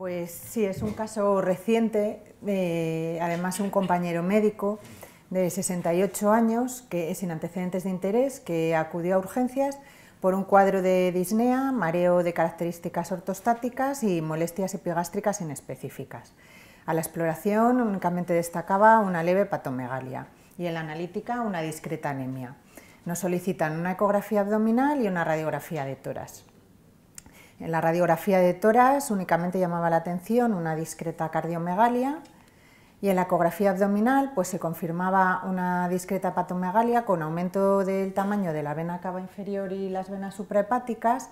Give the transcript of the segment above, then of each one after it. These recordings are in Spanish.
Pues sí, es un caso reciente, además un compañero médico de 68 años, que es sin antecedentes de interés, que acudió a urgencias por un cuadro de disnea, mareo de características ortostáticas y molestias epigástricas inespecíficas. A la exploración únicamente destacaba una leve patomegalia y en la analítica una discreta anemia. Nos solicitan una ecografía abdominal y una radiografía de toras. En la radiografía de toras únicamente llamaba la atención una discreta cardiomegalia y en la ecografía abdominal pues se confirmaba una discreta patomegalia con aumento del tamaño de la vena cava inferior y las venas suprahepáticas,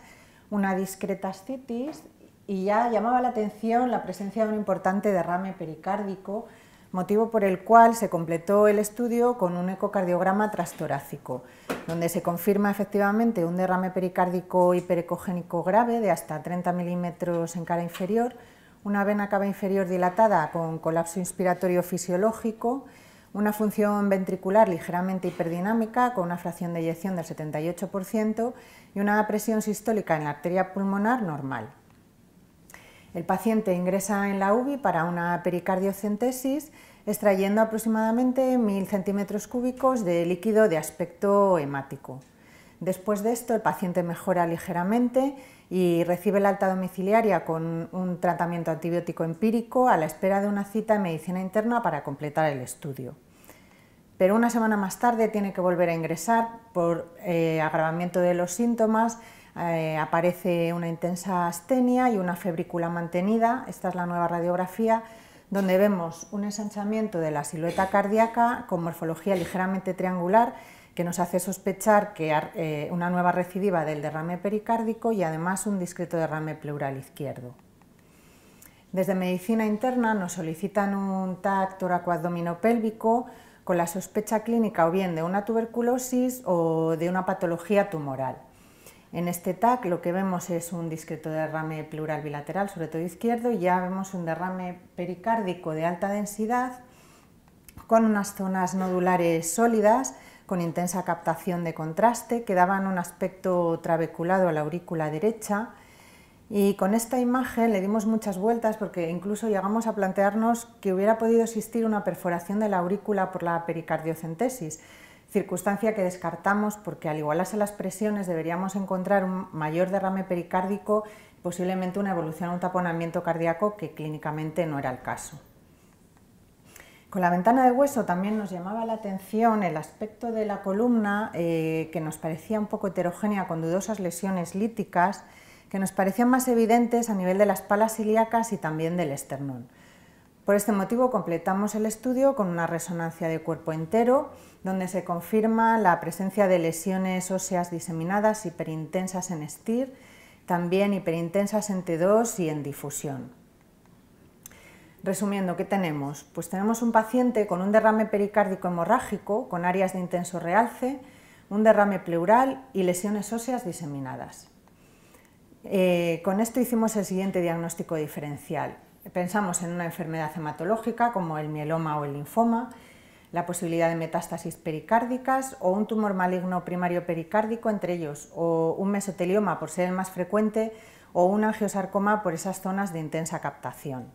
una discreta ascitis y ya llamaba la atención la presencia de un importante derrame pericárdico motivo por el cual se completó el estudio con un ecocardiograma trastorácico, donde se confirma efectivamente un derrame pericárdico hiperecogénico grave de hasta 30 milímetros en cara inferior, una vena cava inferior dilatada con colapso inspiratorio fisiológico, una función ventricular ligeramente hiperdinámica con una fracción de eyección del 78% y una presión sistólica en la arteria pulmonar normal. El paciente ingresa en la UBI para una pericardiocentesis extrayendo aproximadamente 1.000 centímetros cúbicos de líquido de aspecto hemático. Después de esto el paciente mejora ligeramente y recibe la alta domiciliaria con un tratamiento antibiótico empírico a la espera de una cita en medicina interna para completar el estudio. Pero una semana más tarde tiene que volver a ingresar por eh, agravamiento de los síntomas eh, aparece una intensa astenia y una febrícula mantenida, esta es la nueva radiografía, donde vemos un ensanchamiento de la silueta cardíaca con morfología ligeramente triangular que nos hace sospechar que eh, una nueva recidiva del derrame pericárdico y además un discreto derrame pleural izquierdo. Desde medicina interna nos solicitan un TAC toracoabdominopélvico con la sospecha clínica o bien de una tuberculosis o de una patología tumoral. En este TAC lo que vemos es un discreto derrame pleural bilateral, sobre todo izquierdo, y ya vemos un derrame pericárdico de alta densidad con unas zonas nodulares sólidas, con intensa captación de contraste, que daban un aspecto trabeculado a la aurícula derecha. Y con esta imagen le dimos muchas vueltas porque incluso llegamos a plantearnos que hubiera podido existir una perforación de la aurícula por la pericardiocentesis, circunstancia que descartamos porque al igualarse las presiones deberíamos encontrar un mayor derrame pericárdico, posiblemente una evolución a un taponamiento cardíaco que clínicamente no era el caso. Con la ventana de hueso también nos llamaba la atención el aspecto de la columna eh, que nos parecía un poco heterogénea con dudosas lesiones líticas que nos parecían más evidentes a nivel de las palas ilíacas y también del esternón. Por este motivo completamos el estudio con una resonancia de cuerpo entero, donde se confirma la presencia de lesiones óseas diseminadas hiperintensas en STIR, también hiperintensas en T2 y en difusión. Resumiendo, ¿qué tenemos? Pues tenemos un paciente con un derrame pericárdico hemorrágico con áreas de intenso realce, un derrame pleural y lesiones óseas diseminadas. Eh, con esto hicimos el siguiente diagnóstico diferencial pensamos en una enfermedad hematológica como el mieloma o el linfoma, la posibilidad de metástasis pericárdicas o un tumor maligno primario pericárdico, entre ellos, o un mesotelioma por ser el más frecuente o un angiosarcoma por esas zonas de intensa captación.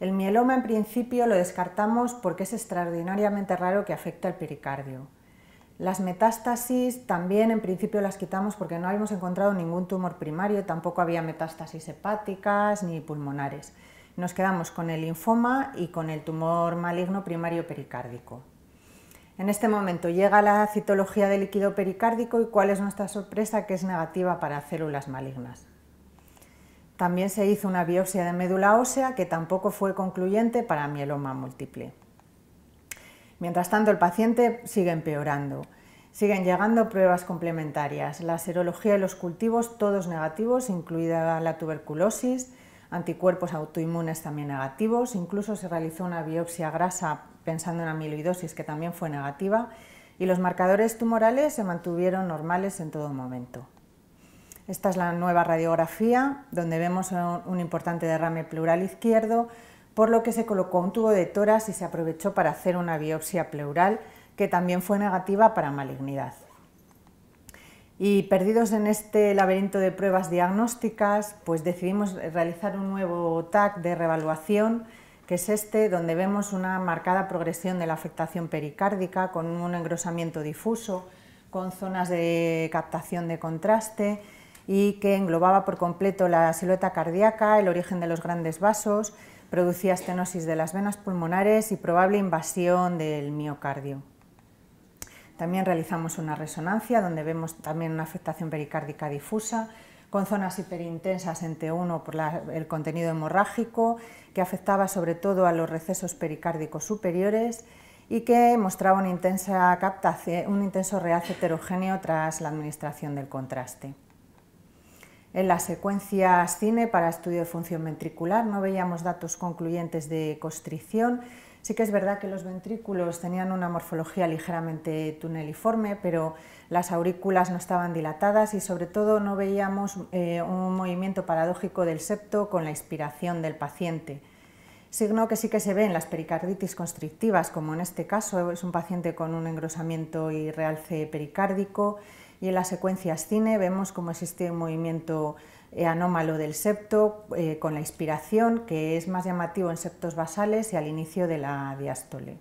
El mieloma en principio lo descartamos porque es extraordinariamente raro que afecte al pericardio. Las metástasis también en principio las quitamos porque no habíamos encontrado ningún tumor primario, tampoco había metástasis hepáticas ni pulmonares. Nos quedamos con el linfoma y con el tumor maligno primario pericárdico. En este momento llega la citología del líquido pericárdico y cuál es nuestra sorpresa que es negativa para células malignas. También se hizo una biopsia de médula ósea que tampoco fue concluyente para mieloma múltiple. Mientras tanto, el paciente sigue empeorando. Siguen llegando pruebas complementarias, la serología y los cultivos todos negativos, incluida la tuberculosis, anticuerpos autoinmunes también negativos, incluso se realizó una biopsia grasa pensando en amiloidosis que también fue negativa y los marcadores tumorales se mantuvieron normales en todo momento. Esta es la nueva radiografía donde vemos un importante derrame pleural izquierdo, por lo que se colocó un tubo de toras y se aprovechó para hacer una biopsia pleural que también fue negativa para malignidad. Y perdidos en este laberinto de pruebas diagnósticas, pues decidimos realizar un nuevo TAC de revaluación, que es este, donde vemos una marcada progresión de la afectación pericárdica con un engrosamiento difuso, con zonas de captación de contraste y que englobaba por completo la silueta cardíaca, el origen de los grandes vasos, producía estenosis de las venas pulmonares y probable invasión del miocardio. También realizamos una resonancia donde vemos también una afectación pericárdica difusa con zonas hiperintensas en T1 por el contenido hemorrágico que afectaba sobre todo a los recesos pericárdicos superiores y que mostraba una intensa captación, un intenso realce heterogéneo tras la administración del contraste. En las secuencias cine para estudio de función ventricular no veíamos datos concluyentes de constricción, Sí que es verdad que los ventrículos tenían una morfología ligeramente tuneliforme, pero las aurículas no estaban dilatadas y sobre todo no veíamos eh, un movimiento paradójico del septo con la inspiración del paciente. Signo que sí que se ve en las pericarditis constrictivas, como en este caso es un paciente con un engrosamiento y realce pericárdico, y en las secuencias cine vemos cómo existe un movimiento eh, anómalo del septo eh, con la inspiración, que es más llamativo en septos basales y al inicio de la diástole.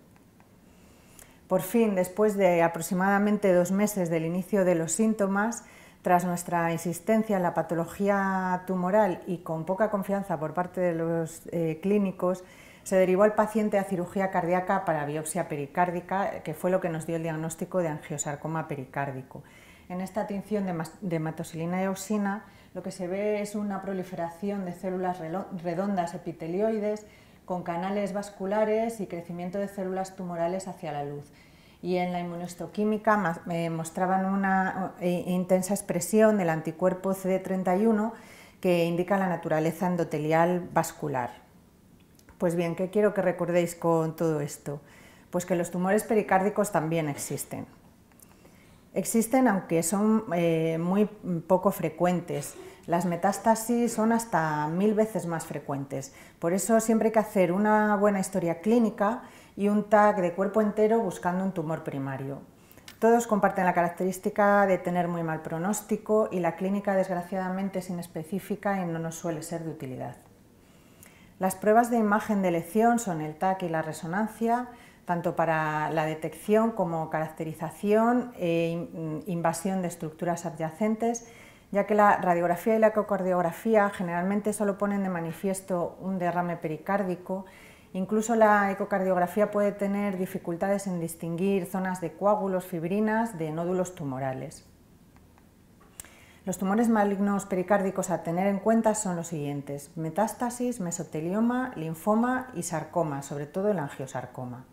Por fin, después de aproximadamente dos meses del inicio de los síntomas, tras nuestra insistencia en la patología tumoral y con poca confianza por parte de los eh, clínicos, se derivó al paciente a cirugía cardíaca para biopsia pericárdica, que fue lo que nos dio el diagnóstico de angiosarcoma pericárdico. En esta tinción de hematoxilina y auxina lo que se ve es una proliferación de células redondas epitelioides con canales vasculares y crecimiento de células tumorales hacia la luz. Y en la inmunohistoquímica mostraban una eh, intensa expresión del anticuerpo CD31 que indica la naturaleza endotelial vascular. Pues bien, ¿qué quiero que recordéis con todo esto? Pues que los tumores pericárdicos también existen. Existen, aunque son eh, muy poco frecuentes. Las metástasis son hasta mil veces más frecuentes. Por eso siempre hay que hacer una buena historia clínica y un TAC de cuerpo entero buscando un tumor primario. Todos comparten la característica de tener muy mal pronóstico y la clínica desgraciadamente es inespecífica y no nos suele ser de utilidad. Las pruebas de imagen de lección son el TAC y la resonancia, tanto para la detección como caracterización e invasión de estructuras adyacentes, ya que la radiografía y la ecocardiografía generalmente solo ponen de manifiesto un derrame pericárdico. Incluso la ecocardiografía puede tener dificultades en distinguir zonas de coágulos, fibrinas, de nódulos tumorales. Los tumores malignos pericárdicos a tener en cuenta son los siguientes, metástasis, mesotelioma, linfoma y sarcoma, sobre todo el angiosarcoma.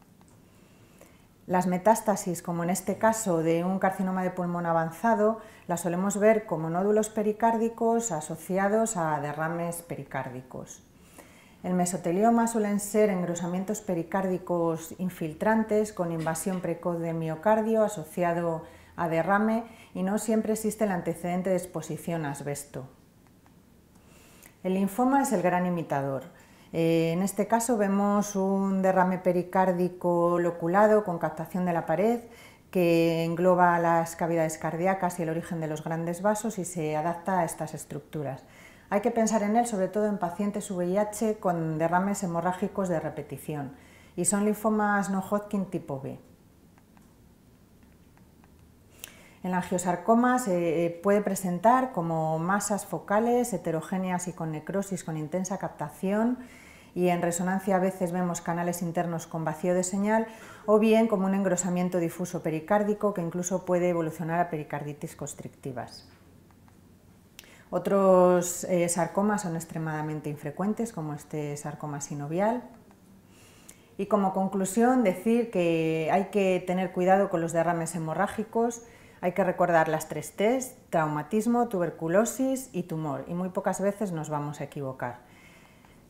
Las metástasis, como en este caso de un carcinoma de pulmón avanzado, las solemos ver como nódulos pericárdicos asociados a derrames pericárdicos. El mesotelioma suelen ser engrosamientos pericárdicos infiltrantes con invasión precoz de miocardio asociado a derrame y no siempre existe el antecedente de exposición a asbesto. El linfoma es el gran imitador. Eh, en este caso vemos un derrame pericárdico loculado con captación de la pared que engloba las cavidades cardíacas y el origen de los grandes vasos y se adapta a estas estructuras. Hay que pensar en él sobre todo en pacientes VIH con derrames hemorrágicos de repetición y son linfomas no Hodgkin tipo B. El angiosarcoma se eh, puede presentar como masas focales heterogéneas y con necrosis con intensa captación y en resonancia a veces vemos canales internos con vacío de señal o bien como un engrosamiento difuso pericárdico que incluso puede evolucionar a pericarditis constrictivas. Otros eh, sarcomas son extremadamente infrecuentes como este sarcoma sinovial y como conclusión decir que hay que tener cuidado con los derrames hemorrágicos hay que recordar las tres T's, traumatismo, tuberculosis y tumor, y muy pocas veces nos vamos a equivocar.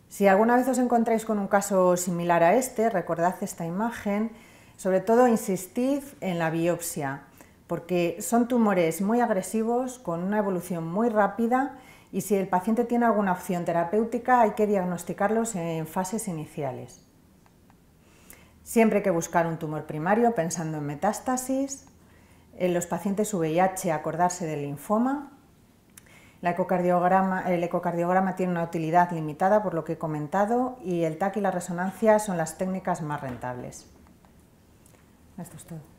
Si alguna vez os encontráis con un caso similar a este, recordad esta imagen, sobre todo insistid en la biopsia, porque son tumores muy agresivos, con una evolución muy rápida, y si el paciente tiene alguna opción terapéutica hay que diagnosticarlos en fases iniciales. Siempre hay que buscar un tumor primario pensando en metástasis, En los pacientes VIH, acordarse del linfoma. el ecocardiograma tiene una utilidad limitada, por lo que he comentado, y el TAC y la resonancia son las técnicas más rentables. Esto es todo.